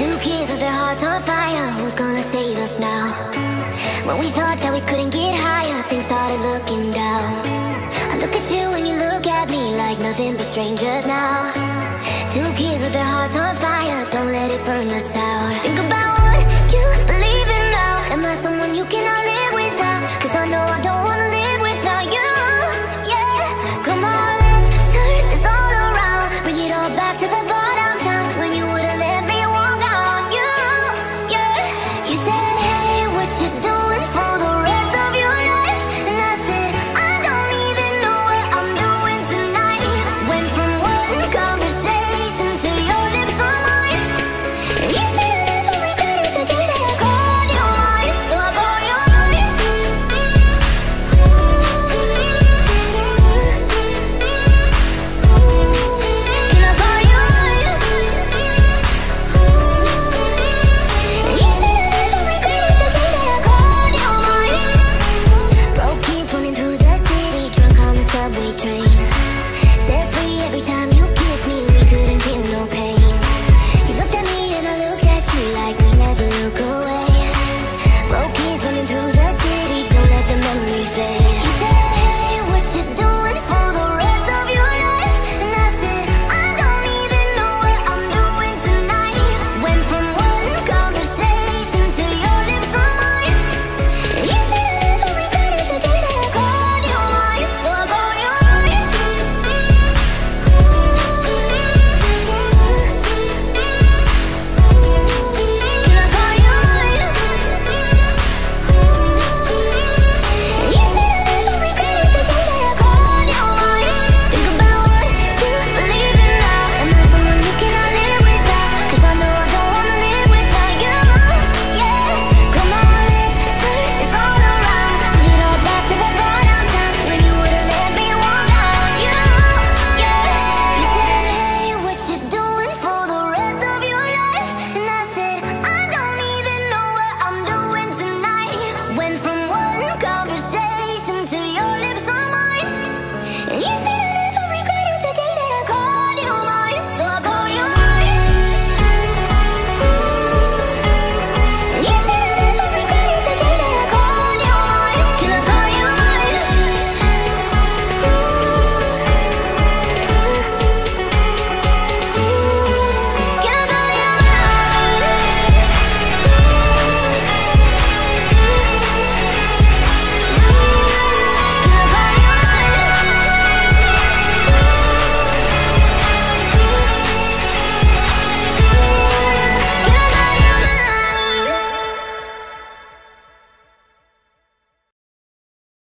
Two kids with their hearts on fire. Who's gonna save us now? When we thought that we couldn't get higher. Things started looking down. I look at you and you look at me Like nothing but strangers now. Two kids with their hearts on fire. Don't let it burn us out. Think